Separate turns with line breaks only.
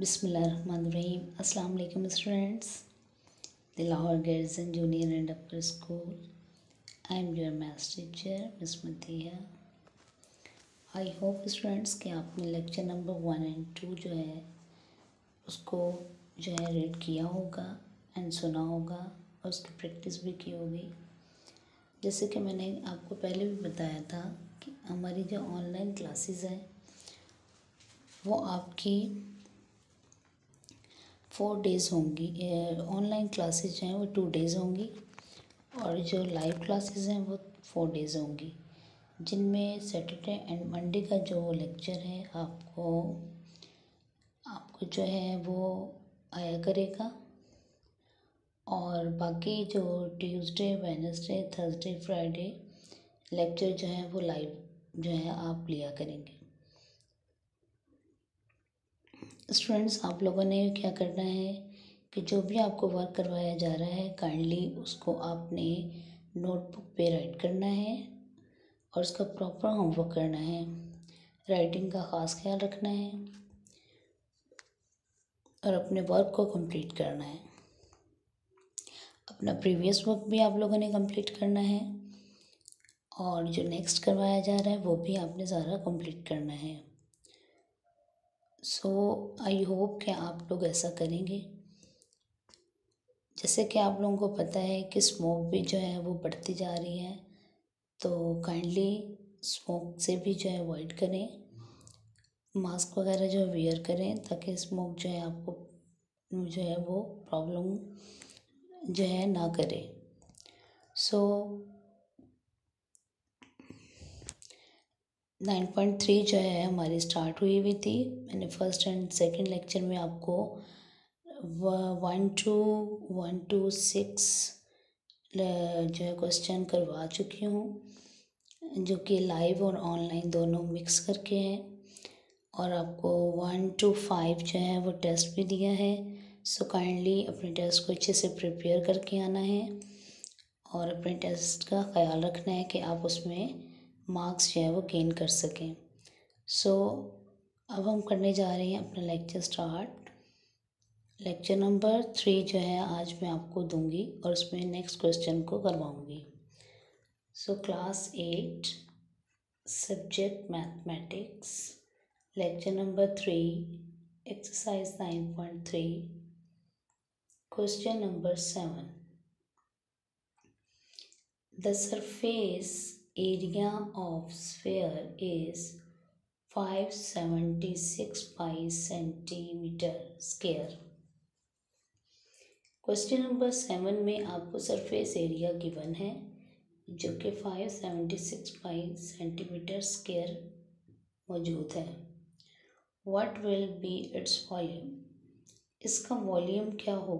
बिस्मिल्लाहिर्रहमानिर्रहीम। अस्सलाम वालेकुम students. The Lahore girls junior and upper school. I am your math teacher मिसमतिया I hope students कि आपने lecture number one and two जो है, उसको जो है रीड किया होगा एंड सुना होगा और उसकी प्रैक्टिस भी की होगी। जैसे कि मैंने आपको पहले भी बताया था कि हमारी जो ऑनलाइन क्लासेस हैं, वो आपकी फोर डेज़ होंगी। ऑनलाइन क्लासेज जो हैं वो टू डेज़ होंगी और जो लाइव क्लासेस हैं वो फोर डेज़ होंगी। जिनमें सैटरडे एंड मंडे का जो लेक्चर है आपको आपको जो है वो आया करेगा। और बाकी जो Tuesday Wednesday Thursday Friday lecture जो है वो लाइव जो है आप लिया करेंगे। स्टूडेंट्स आप लोगों ने क्या करना है कि जो भी आपको वर्क करवाया जा रहा है काइंडली उसको आपने नोटबुक पे राइट करना है और उसका प्रॉपर होमवर्क करना है। राइटिंग का ख़ास ख्याल रखना है और अपने वर्क को कंप्लीट करना है। अपना प्रीवियस वर्क भी आप लोगों ने कंप्लीट करना है और जो नेक्स्ट करवाया जा रहा है, वो भी आपने सारा कंप्लीट करना है। सो आई होप कि आप लोग ऐसा करेंगे। जैसे कि आप लोगों को पता है कि स्मोक भी जो है वो बढ़ती जा रही है तो काइंडली स्मोक से भी जो है अवॉइड करें। मास्क वगैरह जो है वेयर करें ताकि स्मोक जो है आपको, जो है वो प्रॉब्लम जो है ना करे। सो नाइन पॉइंट थ्री जो है, हमारी स्टार्ट हुई हुई थी। मैंने फ़र्स्ट एंड सेकंड लेक्चर में आपको one two one two six जो है क्वेश्चन करवा चुकी हूँ, जो कि लाइव और ऑनलाइन दोनों मिक्स करके हैं। और आपको वन टू फाइव जो है, वो टेस्ट भी दिया है। सो काइंडली अपने टेस्ट को अच्छे से प्रिपेयर करके आना है। और अपने टेस्ट का ख्याल रखना है कि आप उसमें मार्क्स जो है वो गेन कर सकें। सो so, अब हम करने जा रहे हैं अपना lecture start lecture number three जो है आज मैं आपको दूँगी और उसमें नेक्स्ट क्वेश्चन को करवाऊँगी। So class eight subject mathematics lecture number three exercise nine point three question number seven the surface area of sphere is 576 pi centimeter square. Question number seven में आपको सरफेस एरिया गिवन है, जो कि five seventy six pi centimetre square मौजूद है। What will be its volume इसका volume क्या होगा?